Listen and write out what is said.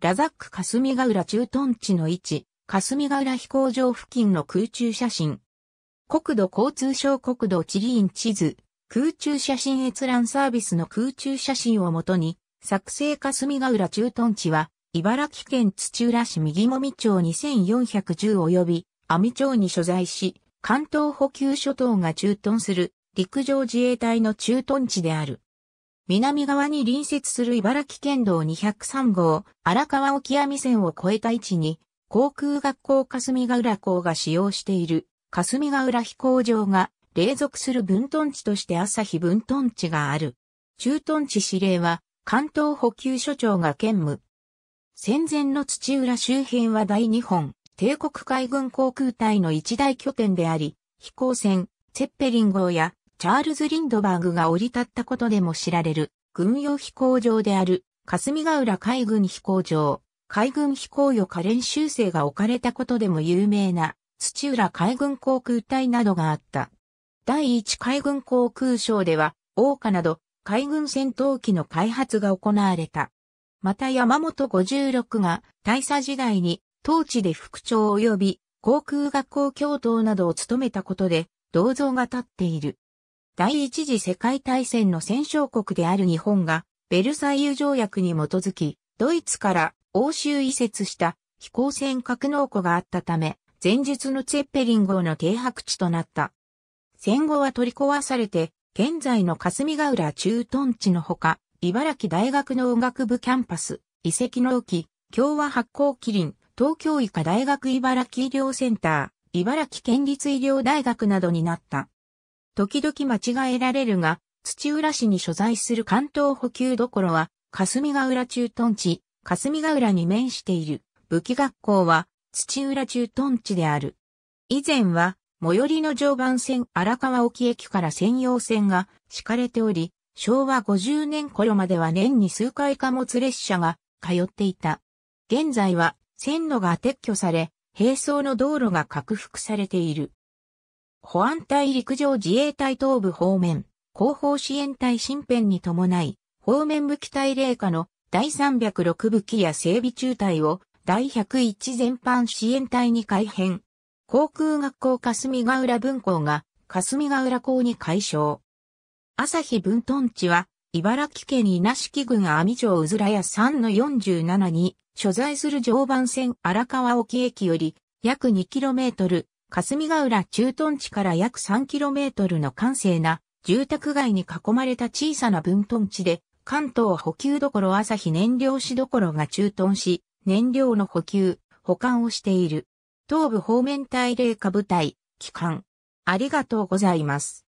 ラザック霞ヶ浦駐屯地の位置、霞ヶ浦飛行場付近の空中写真。国土交通省国土地理院地図、空中写真閲覧サービスの空中写真をもとに、作成霞ヶ浦駐屯地は、茨城県土浦市右もみ町2410及び、網町に所在し、関東補給諸島が駐屯する陸上自衛隊の駐屯地である。南側に隣接する茨城県道203号荒川沖網線を越えた位置に、航空学校霞ヶ浦校が使用している霞ヶ浦飛行場が隷属する分屯地として朝日分屯地がある。駐屯地司令は関東補給所長が兼務。戦前の土浦周辺は大日本帝国海軍航空隊の一大拠点であり、飛行船、ツェッペリン号やチャールズ・リンドバーグが降り立ったことでも知られる軍用飛行場である霞ヶ浦海軍飛行場、海軍飛行予可練習生が置かれたことでも有名な土浦海軍航空隊などがあった。第一海軍航空省では、桜花など海軍戦闘機の開発が行われた。また山本56が大佐時代に当地で副長及び航空学校教頭などを務めたことで銅像が立っている。第一次世界大戦の戦勝国である日本がベルサイユ条約に基づきドイツから欧州移設した飛行船格納庫があったため前述のツェッペリン号の停泊地となった。戦後は取り壊されて、現在の霞ヶ浦駐屯地のほか、茨城大学の音楽部キャンパス、遺跡の沖、共和発行キリン、東京医科大学茨城医療センター、茨城県立医療大学などになった。時々間違えられるが、土浦市に所在する関東補給どころは、霞ヶ浦駐屯地、霞ヶ浦に面している武器学校は、土浦駐屯地である。以前は、最寄りの常磐線荒川沖駅から専用線が敷かれており、昭和50年頃までは年に数回貨物列車が通っていた。現在は線路が撤去され、並走の道路が拡幅されている。保安隊陸上自衛隊東部方面、後方支援隊新編に伴い、方面武器隊霊下の第306武器や整備中隊を第101全般支援隊に改編。航空学校霞ヶ浦分校が霞ヶ浦校に改称。朝日分屯地は茨城県稲敷郡網町うずら屋3-47に所在する常磐線荒川沖駅より約 2km、霞ヶ浦駐屯地から約 3km の閑静な住宅街に囲まれた小さな分屯地で関東補給どころ朝日燃料市どころが駐屯し、燃料の補給、保管をしている。東部方面隊霊下部隊、機関。ありがとうございます。